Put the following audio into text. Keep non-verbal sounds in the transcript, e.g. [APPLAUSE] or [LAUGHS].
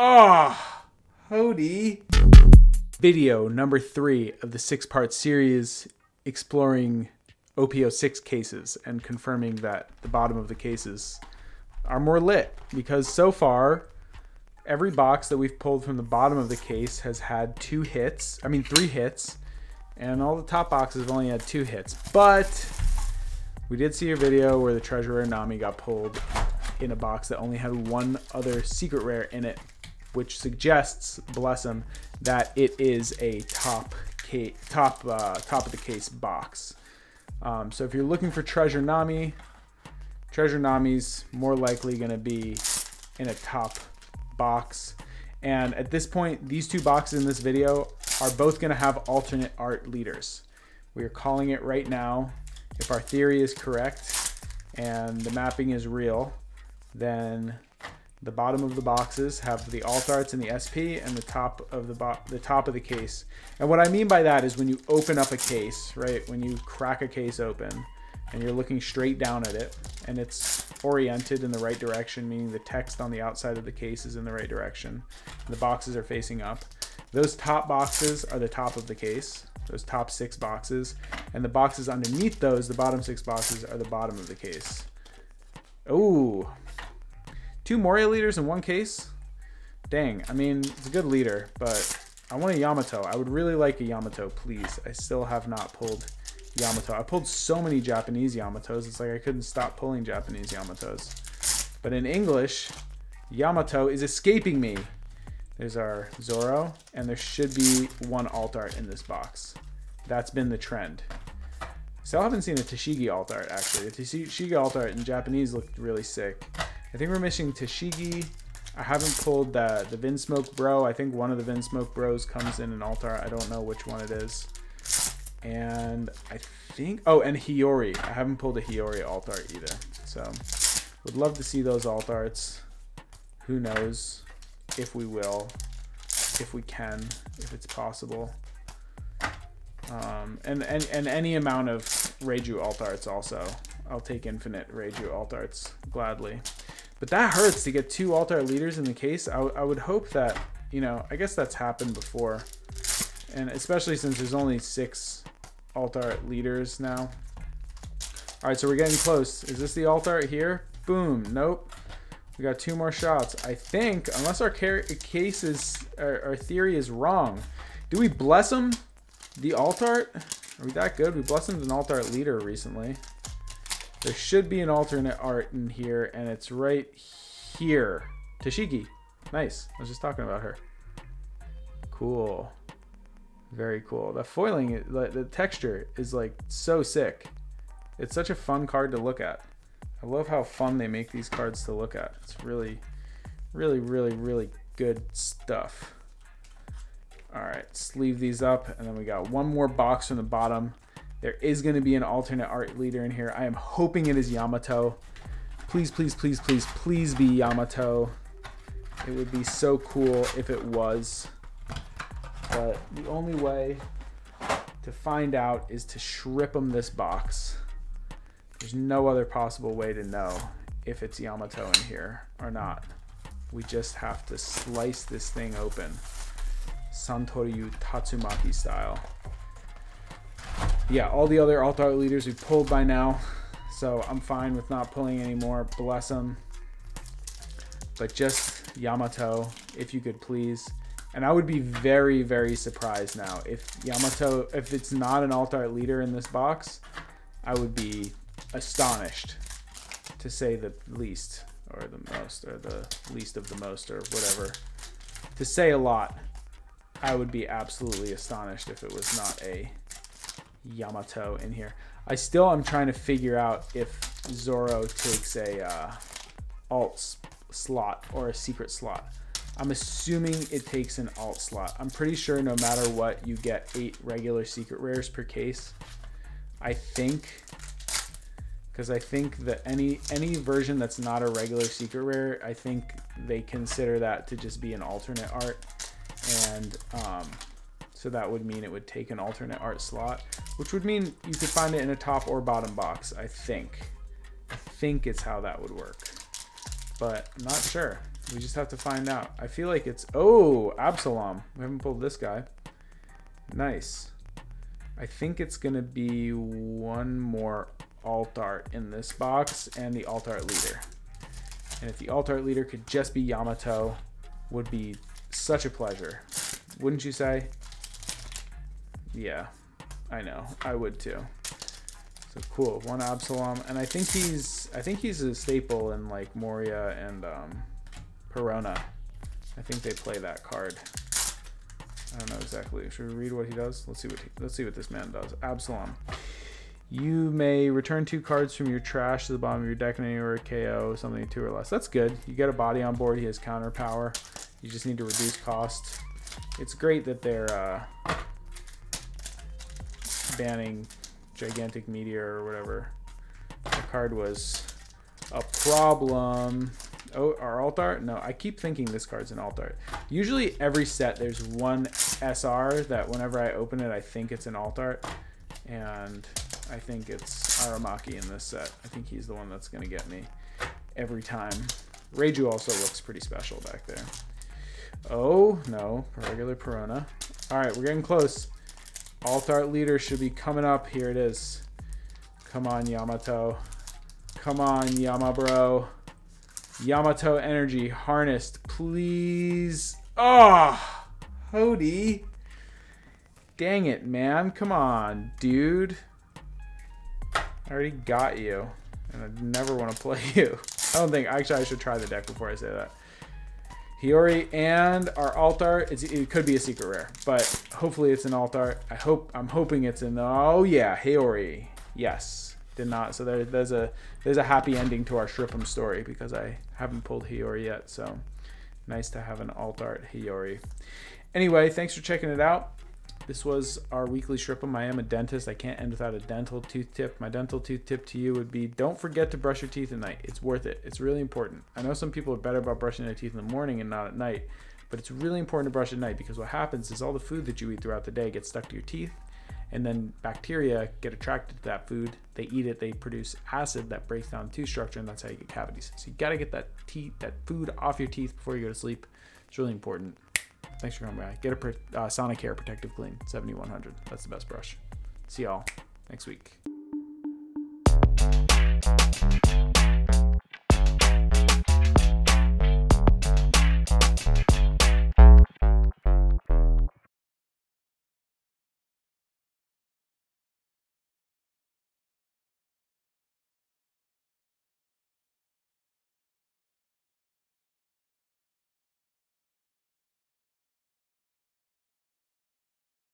Oh, Hody. Video number three of the six part series exploring OP06 cases and confirming that the bottom of the cases are more lit because so far every box that we've pulled from the bottom of the case has had two hits i mean three hits and all the top boxes have only had two hits but we did see a video where the treasure rare nami got pulled in a box that only had one other secret rare in it which suggests bless him that it is a top case, top uh, top of the case box um, so if you're looking for treasure nami treasure nami's more likely going to be in a top box. And at this point, these two boxes in this video are both going to have alternate art leaders. We are calling it right now. If our theory is correct and the mapping is real, then the bottom of the boxes have the alt arts and the SP, and the top of the the top of the case. And what I mean by that is when you open up a case, right? When you crack a case open, and you're looking straight down at it, and it's oriented in the right direction, meaning the text on the outside of the case is in the right direction. The boxes are facing up. Those top boxes are the top of the case, those top six boxes, and the boxes underneath those, the bottom six boxes, are the bottom of the case. Ooh, two Moria leaders in one case? Dang, I mean, it's a good leader, but I want a Yamato. I would really like a Yamato, please. I still have not pulled Yamato. I pulled so many Japanese Yamatos, it's like I couldn't stop pulling Japanese Yamatos. But in English, Yamato is escaping me. There's our Zoro, and there should be one alt art in this box. That's been the trend. Still haven't seen a Tashigi alt art, actually. The Tashigi alt art in Japanese looked really sick. I think we're missing Tashigi. I haven't pulled the, the Vinsmoke Bro. I think one of the Vinsmoke Bros comes in an alt art. I don't know which one it is. And I think, oh, and Hiyori. I haven't pulled a Hiyori alt art either. So would love to see those alt arts. Who knows if we will, if we can, if it's possible. Um, and, and, and any amount of Reiju alt arts also. I'll take infinite Reiju alt arts gladly. But that hurts to get two alt art leaders in the case. I, I would hope that, you know, I guess that's happened before. And especially since there's only six alt art leaders now. All right, so we're getting close. Is this the alt art here? Boom. Nope. We got two more shots. I think, unless our case is, our, our theory is wrong. Do we bless him the alt art? Are we that good? We blessed an alt art leader recently. There should be an alternate art in here, and it's right here. Tashigi. Nice. I was just talking about her. Cool. Very cool. The foiling, the, the texture is like so sick. It's such a fun card to look at. I love how fun they make these cards to look at. It's really, really, really, really good stuff. All right, let's these up. And then we got one more box from the bottom. There is going to be an alternate art leader in here. I am hoping it is Yamato. Please, please, please, please, please be Yamato. It would be so cool if it was. But the only way to find out is to shrip them this box. There's no other possible way to know if it's Yamato in here or not. We just have to slice this thing open. Santoryu Tatsumaki style. Yeah, all the other alt art leaders we pulled by now. So I'm fine with not pulling anymore. Bless them. But just Yamato, if you could please. And I would be very, very surprised now if Yamato, if it's not an alt art leader in this box, I would be astonished to say the least, or the most, or the least of the most, or whatever. To say a lot, I would be absolutely astonished if it was not a Yamato in here. I still am trying to figure out if Zoro takes a uh, alt slot or a secret slot. I'm assuming it takes an alt slot. I'm pretty sure no matter what, you get eight regular secret rares per case. I think, because I think that any any version that's not a regular secret rare, I think they consider that to just be an alternate art, and um, so that would mean it would take an alternate art slot, which would mean you could find it in a top or bottom box. I think, I think it's how that would work, but I'm not sure. We just have to find out. I feel like it's... Oh, Absalom. We haven't pulled this guy. Nice. I think it's to be one more alt art in this box and the alt art leader. And if the alt art leader could just be Yamato, would be such a pleasure. Wouldn't you say? Yeah, I know. I would too. So cool. One Absalom. And I think he's I think he's a staple in like Moria and um, Perona. I think they play that card. I don't know exactly. Should we read what he does? Let's see what he, let's see what this man does. Absalom. You may return two cards from your trash to the bottom of your deck in any order KO, something two or less. That's good. You get a body on board. He has counter power. You just need to reduce cost. It's great that they're uh, banning Gigantic Meteor or whatever. The card was a problem. Oh, our alt art? No, I keep thinking this card's an alt art. Usually every set there's one SR that whenever I open it, I think it's an alt art. And I think it's Aramaki in this set. I think he's the one that's going to get me every time. Reiju also looks pretty special back there. Oh, no. Regular Perona. All right, we're getting close. Alt Art Leader should be coming up. Here it is. Come on, Yamato. Come on, Yamabro. Yamato Energy harnessed, please. Oh, Hody. Dang it, man. Come on, dude. I already got you. And I never want to play [LAUGHS] you. I don't think, actually I should try the deck before I say that. Hiyori and our alt art. it could be a secret rare, but hopefully it's an alt art. I hope I'm hoping it's in. The, oh yeah, Hiyori. Yes, did not. So there, there's a there's a happy ending to our Shripham story because I haven't pulled Hiyori yet. So nice to have an alt art. Anyway, thanks for checking it out. This was our weekly Shripham. I am a dentist. I can't end without a dental tooth tip. My dental tooth tip to you would be don't forget to brush your teeth at night. It's worth it. It's really important. I know some people are better about brushing their teeth in the morning and not at night, but it's really important to brush at night because what happens is all the food that you eat throughout the day gets stuck to your teeth and then bacteria get attracted to that food. They eat it, they produce acid that breaks down tooth structure, and that's how you get cavities. So you got to get that teeth, that food off your teeth before you go to sleep. It's really important. Thanks for coming by. Get a uh, Sonicare Protective Clean 7100. That's the best brush. See y'all next week.